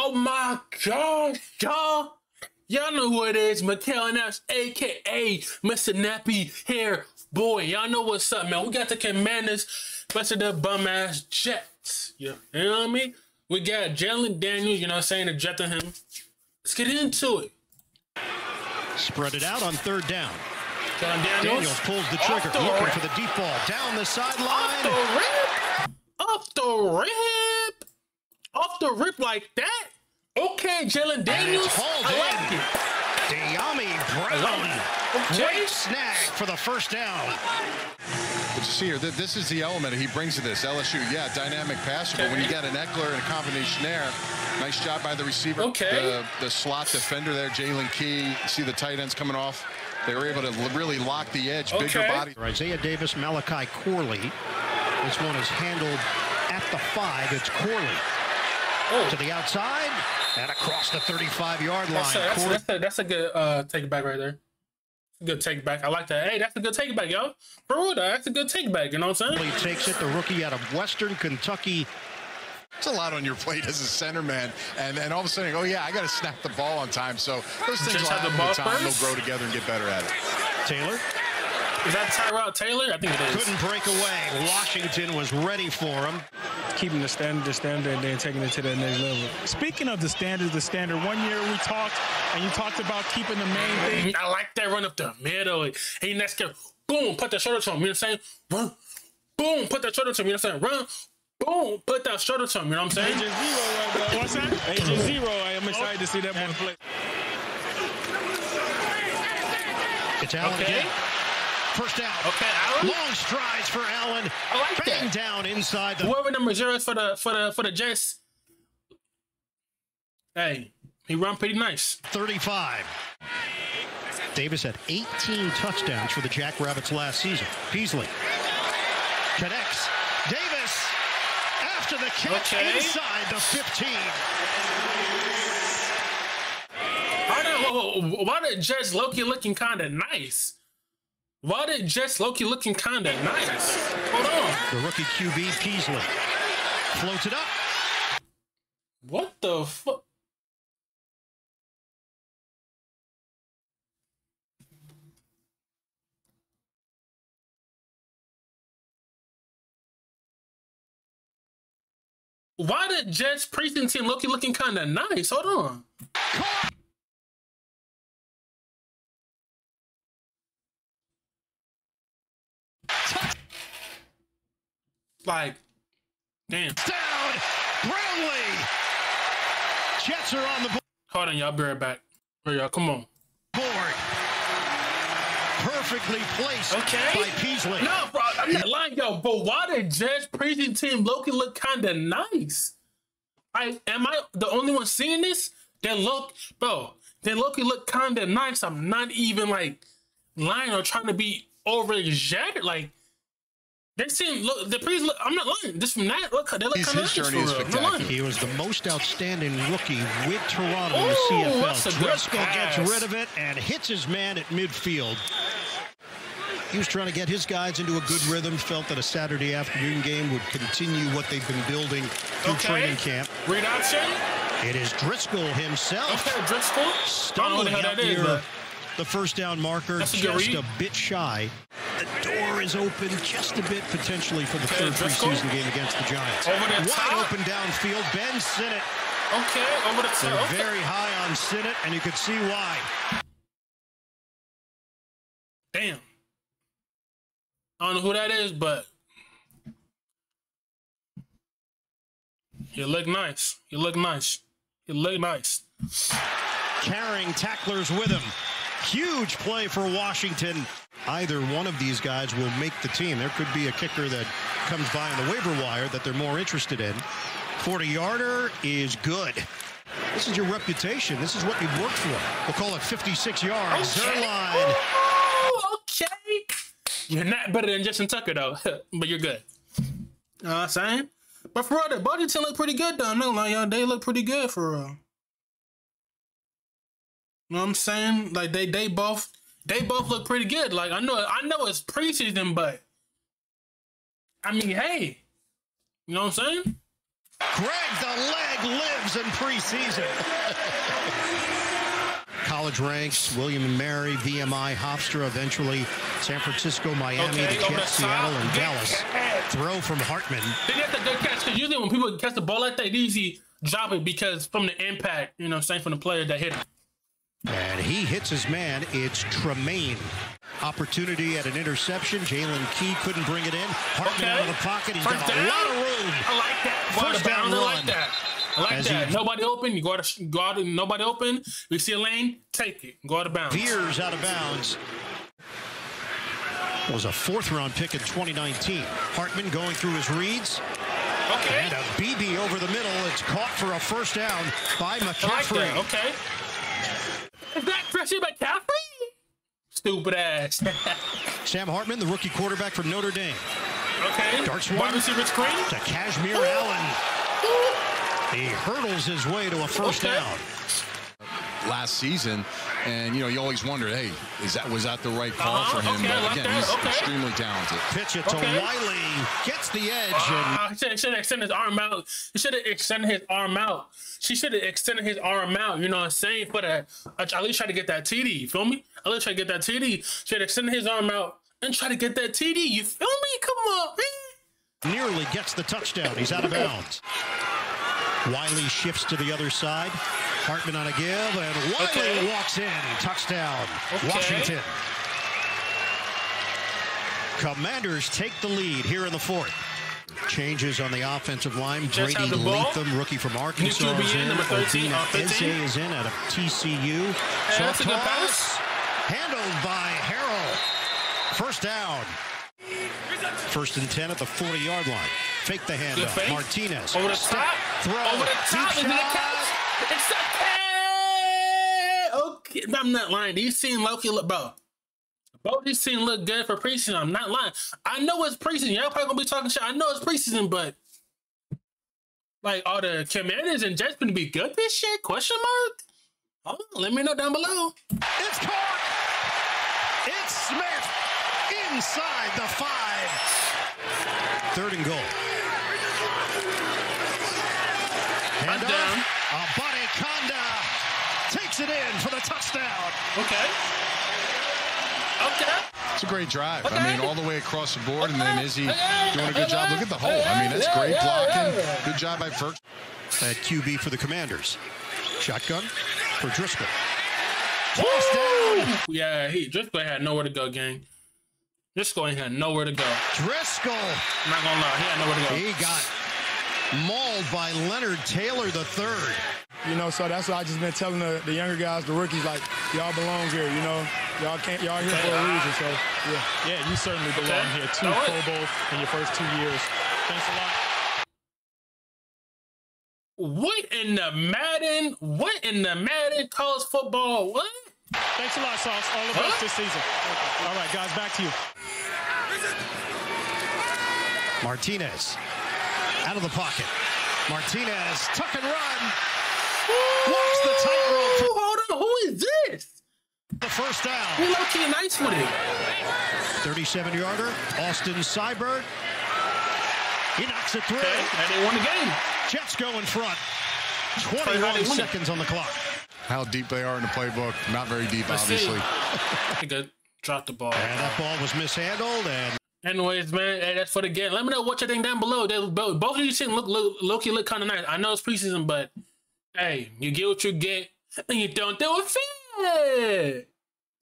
Oh my gosh, y'all. Y'all know who it is, Mickal Naps, aka Mr. Nappy Hair Boy. Y'all know what's up, man. We got the commanders versus the bum ass Jets. Yeah. You know what I mean? We got Jayden Daniels, you know what I'm saying, ejecting him. Let's get into it. Spread it out on third down. Jayden Daniels, Daniels pulls the trigger, the looking rip. for the deep ball. Down the sideline. off the rip, off the rip, off the rip like that. Okay, Jayden Daniels, hauled I like in. it. Dyami Brown. like. Okay. Great snag for the first down. But you see here, this is the element he brings to this. LSU, yeah, dynamic passer, but when you got an Ekeler and a combination there, nice job by the receiver. Okay. The, the slot defender there, Jalen Key. You see the tight ends coming off. They were able to really lock the edge, bigger body. Isaiah Davis, Malachi Corley. This one is handled at the five. It's Corley Oh, to the outside and across the 35-yard line. that's a, that's, a, that's, a, that's a good uh, take back right there. Good take back. I like that. Hey, that's a good take back, yo. For real, that's a good take back. You know what I'm saying? He takes it. The rookie out of Western Kentucky. It's a lot on your plate as a center man, and, and all of a sudden, oh yeah, I got to snap the ball on time. So those things Just will have the with time. first? They'll grow together and get better at it. Taylor Is that Tyrod Taylor? I think it is. couldn't break away. Washington was ready for him. Keeping the standard, the standard, and then taking it to that next level. Speaking of the standard, the standard. One year we talked, and you talked about keeping the main thing. I like that run up the middle. Hey, next guy, boom, put that shoulder to him. You know what I'm saying? Run, boom, put that shoulder to him. You know what I'm saying? Run, boom, put that shoulder to him. You know what I'm saying? Agent Zero, uh, uh, right, bro. What's that? Agent Zero. I'm excited to see that one play. It's Allen Okay. again. First down. Okay, Allen. Long strides for Allen. I like Bang that. down inside the Whoever number zero is for the for the for the Jets. Hey, he run pretty nice. 35. Davis had 18 touchdowns for the Jackrabbits last season. Peasley connects. Davis after the catch Okay. inside the 15. Why the, why the Jets Loki looking kind of nice? Why did Jets Loki looking kind of nice? Hold on. The rookie QB Peasley floats it up. What the fuck? Why the Jets precinct team Loki looking kind of nice? Hold on. Like, damn. Down. Brownlee. Jets are on the board. Hold on, y'all. Be right back. Here, y'all. Come on. board. Perfectly placed Okay. by Peasley. No, bro, I'm not lying, yo. But why the Jets precinct team Loki look kind of nice? I am I the only one seeing this? That look, bro. That Loki look kind of nice. I'm not even like lying or trying to be over exaggerated. Like they seem look. The precinct. Look, I'm not lying. Just from that look, they look His- kind of his nice. journey for is real. I'm spectacular. He was the most outstanding rookie with Toronto in the that's a CFL. Driskel gets rid of it and hits his man at midfield. He was trying to get his guys into a good rhythm, felt that a Saturday afternoon game would continue what they've been building through Okay. training camp. Read option. It is Driskel himself Okay, Driskel. I don't know what stumbling the out that is, near but the first down marker, That's just read. a bit shy. The door is open just a bit potentially for the Okay, third preseason game against the Giants. Over the Wide top. open downfield. Ben Sinnott okay, over the top. They're. Okay. very high on Sinnott, and you can see why. Damn. I don't know who that is, but you look nice. You look nice. You look nice. Carrying tacklers with him. Huge play for Washington. Either one of these guys will make the team. There could be a kicker that comes by on the waiver wire that they're more interested in. 40 yarder is good. This is your reputation. This is what you've worked for. We'll call it 56 yards. Zuerlein. Ooh, okay. You're not better than Justin Tucker, though, but you're good. You know what I'm saying? But for real, the Washington look pretty good, though. I'm not like y'all, they look pretty good for real. You know what I'm saying? Like they they both they both look pretty good. Like I know I know it's preseason, but I mean, hey, you know what I'm saying? Greg the leg lives in preseason. College ranks, William and Mary, VMI, Hofstra, eventually San Francisco, Miami, Okay, the Jets, Seattle, and Dallas. catch. Throw from Hartman. They get the good catch because usually when people catch the ball like that, they usually drop it because from the impact, you know, what I'm saying from the player that hit it. And he hits his man. It's Tremaine. Opportunity at an interception. Jalen Key couldn't bring it in. Hartman out of the pocket. He's First got a lot of room. I like that. First of bounds. down I like that. I like As that. Nobody open. You go out. Of, go out. Nobody open. We see a lane. Take it. Go out of bounds. Veers out of bounds. Was a fourth round pick in 2019. Hartman going through his reads. Okay. And a BB over the middle. It's caught for a first down by like McCaffrey. that. Okay. Is that Christian McCaffrey? Stupid ass. Sam Hartman, the rookie quarterback from Notre Dame. okay. Darts Wide one. receiver screen. To Kazmeir Allen. He hurdles his way to a first Okay. down. last season, and you know you always wonder, hey, is that was that the right call Uh-huh, for him? okay, but again, that, he's okay. extremely talented. Pitch it to Okay. Wiley. Gets the edge. and Ah, he should have extended his arm out. He should have extended his arm out. She should have extended his arm out. You know what I'm saying? For the at least try to get that TD. You feel me? At least try to get that TD. Should have extended his arm out and try to get that TD. You feel me? Come on, man. nearly gets the touchdown. He's out of bounds. Wiley shifts to the other side. Hartman on a give, and Wiley Okay. walks in. Touchdown, Okay. Washington. Commanders take the lead here in the fourth. Changes on the offensive line. Brady. Latham, rookie from Arkansas, is in, in. number 13, Obinna 15. Eze is in out of TCU. that's Soft a toss, pass. Handled by Harrell. First down. First and 10 at the 40 yard line. Fake the handoff. Martinez. Over the Step, top. Throw. Over the top. Deep a shot. It's a catch. Okay, I'm not lying. These teams Loki look, bro. Both these teams look good for preseason. I'm not lying. I know it's preseason. Y'all probably gonna be talking shit. I know it's preseason, but like, are the Commanders and Jets gonna be good this year? Question mark. On, let me know down below. It's caught. It's Smith inside the five. Third and goal. Hand uh, down. off. Abadi Kanda takes it in for the touchdown. Okay. Okay. It's a great drive. Okay. I mean, all the way across the board, and then Izzy Okay. doing a good job. Look at the hole. I mean, that's great blocking. Good job by Ferguson. At QB for the Commanders. Shotgun for Driskel. Toss down. Yeah, he Driskel had nowhere to go, gang. Driskel ain't had nowhere to go. Driskel. I'm not gonna lie, he had nowhere to go. He got mauled by Leonard Taylor the third. You know, so that's why I just been telling the, the younger guys, the rookies, like y'all belong here. You know, y'all can't, y'all here for a reason. So yeah, yeah, you certainly belong Okay. here. Two Throw it. Pro Bowls in your first two years. Thanks a lot. What in the Madden? What in the Madden college football? What? Thanks a lot, Sauce. All the Huh? best this season. All right, guys, back to you. Martinez out of the pocket. Martinez tuck and run. Walks the tightrope Ooh, hold on, who is this? for the first He down. low key nice with it. 37 yarder. Austin Seibert. He knocks it through. Okay, and they won the game. Jets go in front. how 21 seconds on the clock. How deep they are in the playbook. Not very deep, Let's see. obviously. Nigga dropped the ball. And that ball was mishandled. And Anyways, man, hey, that's for the game. Let me know what you think down below. They, both both of you things look, look Loki look kind of nice. I know it's preseason, but hey, you get what you get, and you don't do it fair.